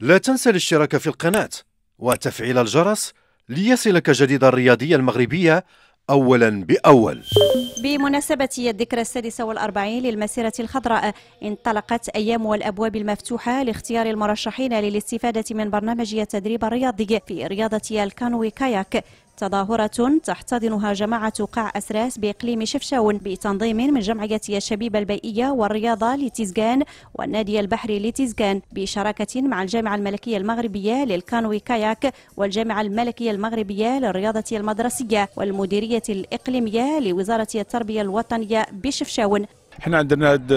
لا تنسى الاشتراك في القناة وتفعيل الجرس ليصلك جديد الرياضية المغربية أولا بأول. بمناسبة الذكرى السادسة والأربعين للمسيرة الخضراء انطلقت أيام والأبواب المفتوحة لاختيار المرشحين للاستفادة من برنامج التدريب الرياضي في رياضة الكانوي كاياك. تظاهرة تحتضنها جماعة قاع أسراس بإقليم شفشاون بتنظيم من جمعية الشبيبة البيئية والرياضة لتيزغان والنادي البحري لتيزغان بشراكة مع الجامعة الملكية المغربية للكانوي كاياك والجامعة الملكية المغربية للرياضة المدرسية والمديرية الإقليمية لوزارة التربية الوطنية بشفشاون. حنا عندنا هاد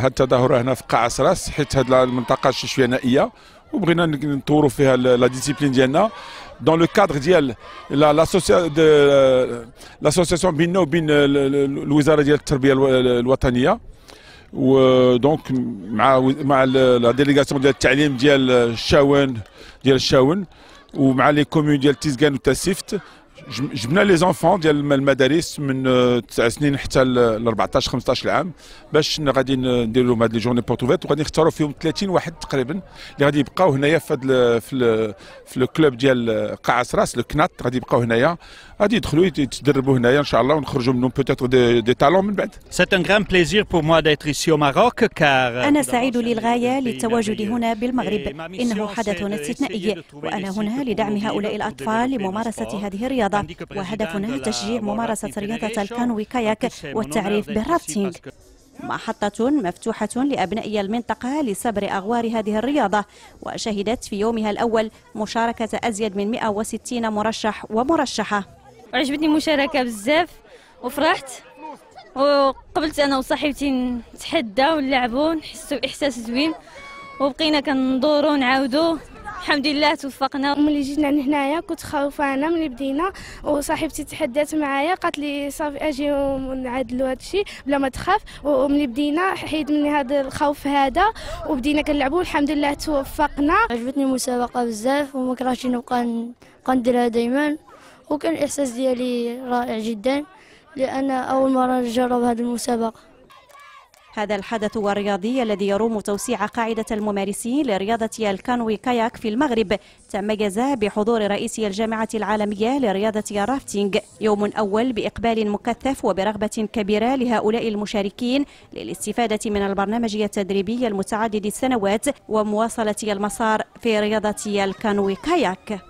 هاد التظاهره هنا في قاع سراس حيت هاد المنطقة شوية نائية وبغينا نطوروا فيها la discipline ديالنا. dans le cadre ديال l'association بيننا وبين الوزارة ديال التربية الوطنية. و donc مع مع la délégation ديال التعليم ديال الشاون ديال الشاون ومع les communes ديال تيزكان وتاسيفت جبنا les enfants ديال المدارس من 9 سنين حتى ل 14 15 عام باش غادي نديروا لهم هاد les journées portes ouvertes وغادي نختاروا فيهم 30 واحد تقريبا اللي غادي يبقاو هنايا في في في ال club ديال قاع سراس الكنات غادي يبقاو هنايا. غادي يدخلوا يتدربوا هنايا إن شاء الله ونخرجوا منهم peut-être des, des talents من بعد. C'est un grand plaisir pour moi d'être ici au Maroc car أنا سعيد للغاية للتواجد هنا بالمغرب. إنه حدث استثنائي. وأنا هنا لدعم هؤلاء الأطفال لممارسة هذه الرياضة. وهدفنا تشجيع ممارسة رياضة الكانوي كاياك والتعريف بالرافتينغ محطة مفتوحة لأبناء المنطقة لصبر أغوار هذه الرياضة وشهدت في يومها الأول مشاركة أزيد من 160 مرشح ومرشحة. عجبتني المشاركة بزاف وفرحت. وقبلت أنا وصاحبتي نتحدى ونلعبوا نحسوا بإحساس زوين. وبقينا كندوروا نعاودوا. الحمد لله توفقنا. ملي جينا لهنايا كنت خاوفانه ملي بدينا وصاحبتي تحدات معايا قالت لي صافي أجي ونعدلوا هذا الشيء بلا ما تخاف. وملي بدينا حيد مني هذا الخوف هذا وبدينا كنلعبوا الحمد لله توفقنا. عجبتني المسابقة بزاف وما كرهتش نبقى نديرها دائما وكان الإحساس ديالي رائع جدا لأن أول مرة نجرب هذه المسابقة. هذا الحدث الرياضي الذي يروم توسيع قاعدة الممارسين لرياضة الكانوي كاياك في المغرب تميز بحضور رئيس الجامعة العالمية لرياضة الرافتينج يوم أول بإقبال مكثف وبرغبة كبيرة لهؤلاء المشاركين للاستفادة من البرنامج التدريبي المتعدد السنوات ومواصلة المسار في رياضة الكانوي كاياك.